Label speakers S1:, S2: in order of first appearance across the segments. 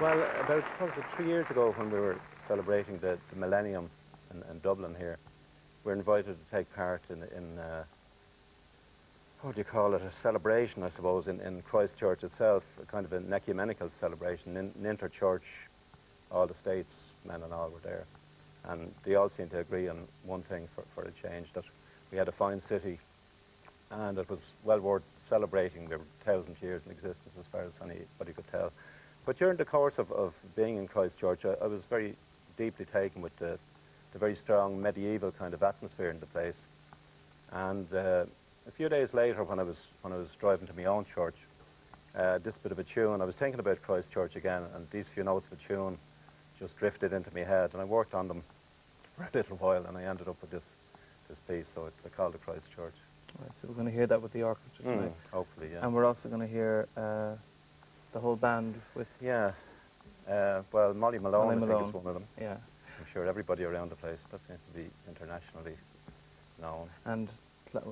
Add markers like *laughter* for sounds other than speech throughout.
S1: Well, about three years ago when we were celebrating the, the millennium in, in Dublin here, we were invited to take part in, in uh, what do you call it, a celebration, I suppose, in, in Christchurch itself, a kind of an ecumenical celebration, in, inter-church, all the states, men and all were there. And they all seemed to agree on one thing for, for a change, that we had a fine city and it was well worth celebrating. We were thousand years in existence as far as anybody could tell. But during the course of, of being in Christchurch, I, I was very deeply taken with the, the very strong medieval kind of atmosphere in the place. And uh, a few days later, when I was when I was driving to my own church, uh, this bit of a tune, I was thinking about Christchurch again, and these few notes of a tune just drifted into my head, and I worked on them *laughs* for a little while, and I ended up with this this piece. So it's I called it Christchurch.
S2: Right, so we're going to hear that with the orchestra tonight.
S1: Mm, hopefully, yeah.
S2: And we're also going to hear uh, the whole band with,
S1: yeah. Uh, well, Molly Malone,
S2: Molly
S1: I think is one of them.
S2: yeah,
S1: I'm sure everybody around the place, that seems to be internationally known.
S2: and Cla-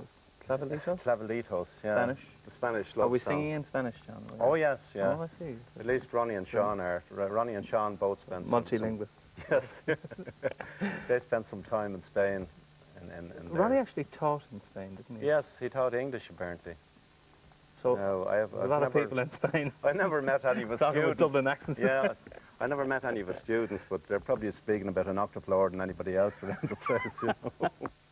S2: Clavelitos?
S1: Clavelitos, yeah.
S2: Spanish?
S1: The Spanish
S2: Are
S1: love
S2: we
S1: song.
S2: singing in Spanish, John?
S1: Oh, yes, yeah.
S2: Oh, I see.
S1: At least Ronnie and Sean are. Ronnie and Sean both spent
S2: Multilingual.
S1: Yes. *laughs* they spent some time in Spain. In, in, in their-
S2: Ronnie actually taught in Spain, didn't he?
S1: Yes, he taught English apparently.
S2: So
S1: no, I have.
S2: a lot
S1: never,
S2: of people in Spain
S1: I never met any of
S2: with *laughs*
S1: students.
S2: Dublin accents.
S1: yeah, *laughs* I never met any of the students, but they're probably speaking about an octave lord than anybody else around the place. You know? *laughs*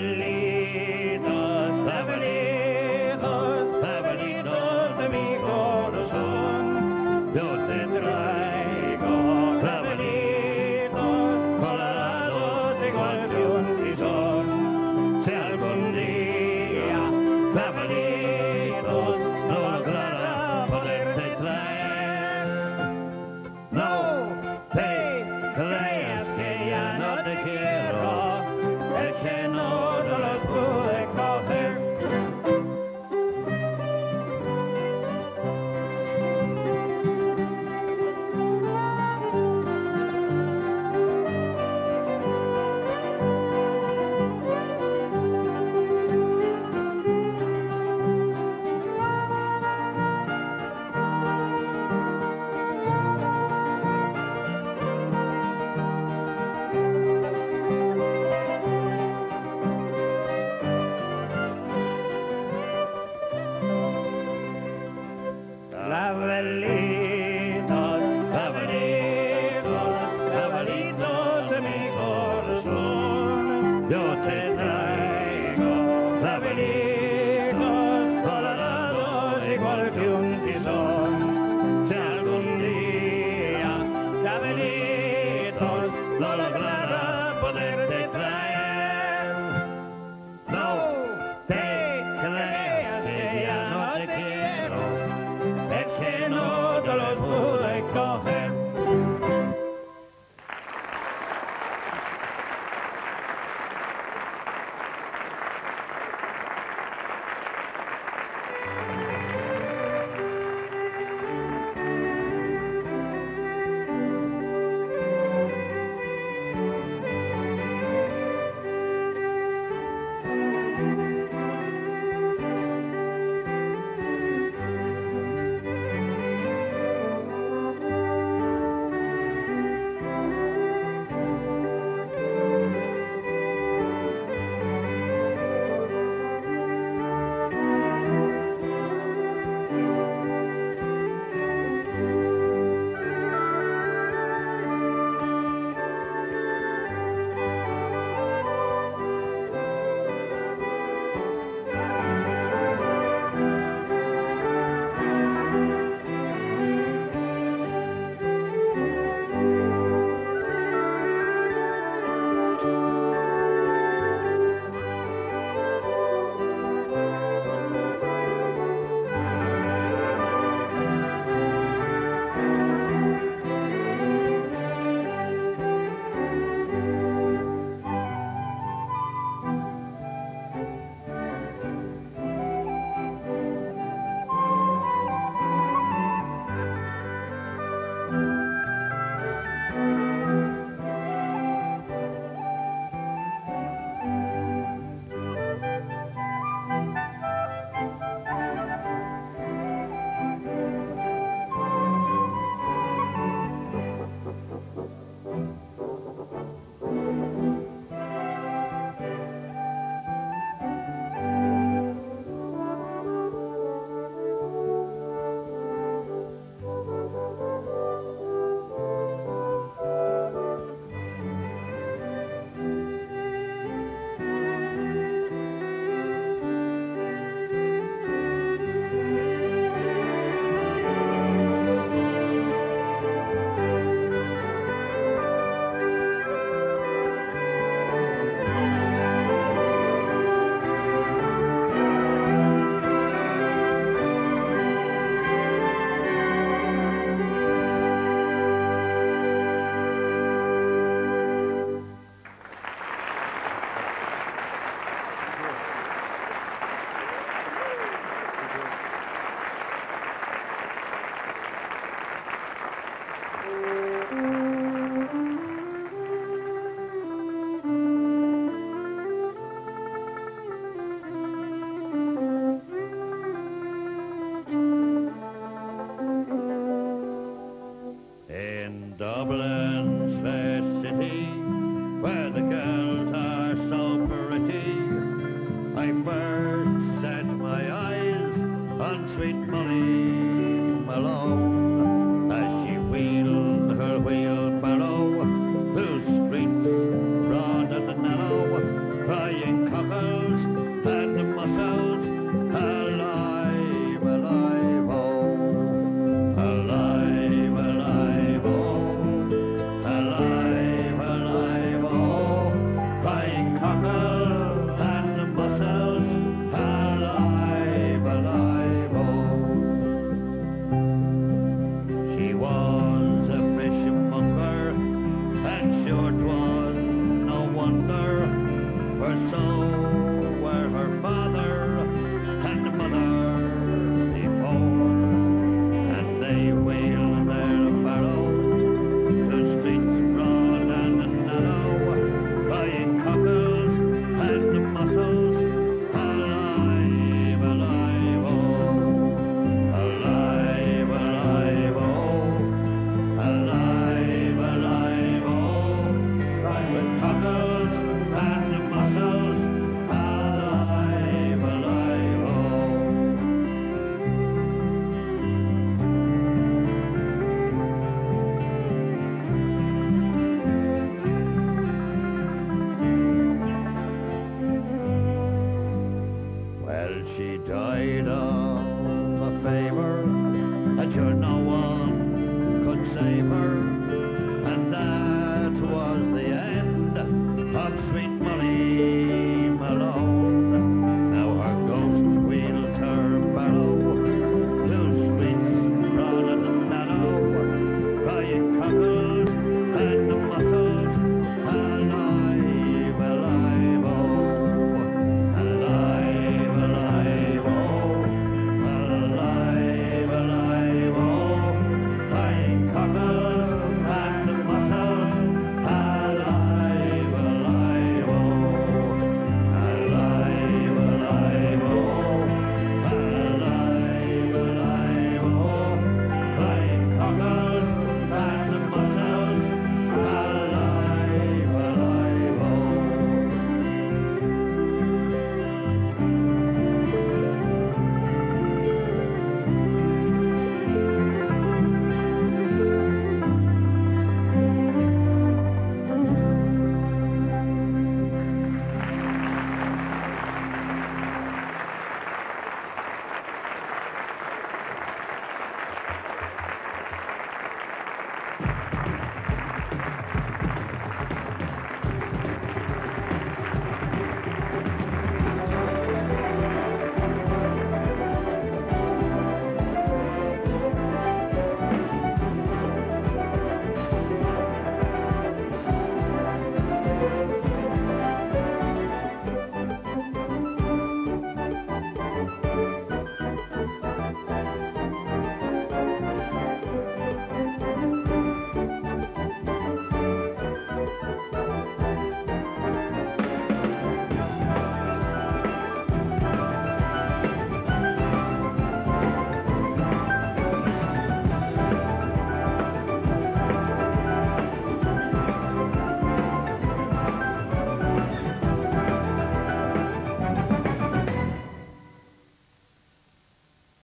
S3: el la
S4: la. Sweet Molly Malone.